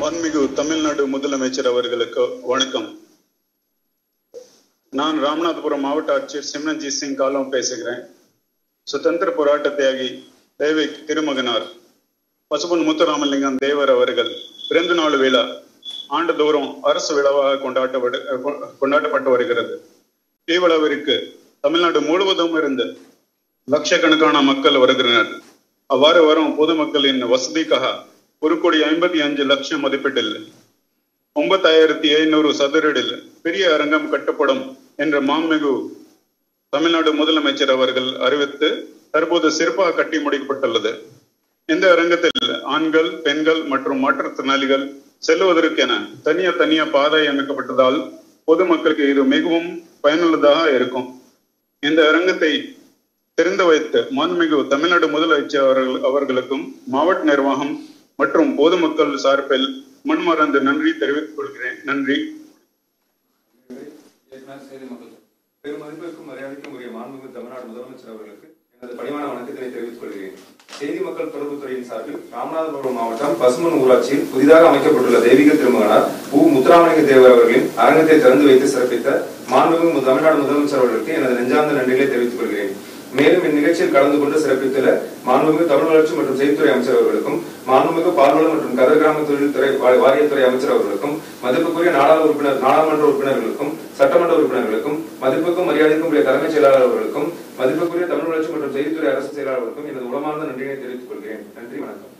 மாண்புமிகு தமிழ்நாடு முதலமைச்சர் அவர்களுக்கு வணக்கம். நான் ராமநாதபுரம் மாவட்ட ஆட்சியர் சிம்ரன்ஜித் சிங் காலம் பேசுகிறேன். சுதந்திர போராட்ட தியாகி தேவை திருமகனார் பசுபன் முத்துராமலிங்கம் தேவர் அவர்கள் பிறந்த நாள் விழா ஆண்டுதோறும் அரசு விழாவாக கொண்டாட்டப்படு கொண்டாடப்பட்டு வருகிறது. இவ்விழாவிற்கு தமிழ்நாடு முழுவதும் இருந்து லட்சக்கணக்கான மக்கள் வருகின்றனர். அவ்வாறு வரும் பொதுமக்களின் வசதிக்காக ஒரு கோடி ஐம்பத்தி அஞ்சு லட்சம் மதிப்பீட்டில் ஒன்பத்தாயிரத்தி ஐநூறு சதுரடில் பெரிய அரங்கம் கட்டப்படும் என்ற மாமிகு தமிழ்நாடு முதலமைச்சர் அவர்கள் அறிவித்து தற்போது சிறப்பாக கட்டி முடிக்கப்பட்டுள்ளது. இந்த அரங்கத்தில் ஆண்கள் பெண்கள் மற்றும் மாற்றுத்திறனாளிகள் செல்வதற்கென தனியா தனியா பாதை அமைக்கப்பட்டதால் பொதுமக்களுக்கு இது மிகவும் பயனுள்ளதாக இருக்கும். இந்த அரங்கத்தை திறந்து வைத்து மாண்புமிகு தமிழ்நாடு முதலமைச்சர் அவர்கள் அவர்களுக்கும் மாவட்ட நிர்வாகம் மற்றும் பொதுமக்கள் சார்பில் மண்மறந்து நன்றி தெரிவித்துக் கொள்கிறேன். நன்றி. மக்கள் பெருமதிப்பிற்கும் மரியாதைக்கும் உரிய மாண்புமிகு தமிழ்நாடு முதலமைச்சர் அவர்களுக்கு எனது பணிவான வணக்கத்தினை தெரிவித்துக் கொள்கிறேன். செய்தி மக்கள் தொடர்புத்துறையின் சார்பில் ராமநாதபுரம் மாவட்டம் பசுமன் ஊராட்சியில் புதிதாக அமைக்கப்பட்டுள்ள தெய்வீக திருமகனார் உ. முத்துராமலிங்க தேவர் அவர்களின் அரங்கத்தை திறந்து வைத்து சிறப்பித்த மாண்புமிகு தமிழ்நாடு முதலமைச்சர் அவர்களுக்கு எனது நெஞ்சார்ந்த நன்றிகளை தெரிவித்துக் கொள்கிறேன். மேலும் இந்நிகழ்ச்சியில் கலந்து கொண்டு சிறப்பித்துள்ள மாண்புமிகு தமிழ் வளர்ச்சி மற்றும் செய்தித்துறை அமைச்சர் அவர்களுக்கும் மாண்புமிகு பால்வளம் மற்றும் கதர் கிராம தொழில்துறை வாரியத்துறை அமைச்சர் அவர்களுக்கும் மதிப்புக்குரிய நாடாளு உறுப்பினர் நாடாளுமன்ற உறுப்பினர்களுக்கும் சட்டமன்ற உறுப்பினர்களுக்கும் மதிப்புக்கும் மரியாதைக்கும் உரிய தலைமைச் செயலாளர் அவர்களுக்கும் மதிப்புக்குரிய தமிழ் வளர்ச்சி மற்றும் செய்தித்துறை அரசு செயலாளர்களுக்கும் எனது உளமார்ந்த நன்றியை தெரிவித்துக் கொள்கிறேன். நன்றி வணக்கம்.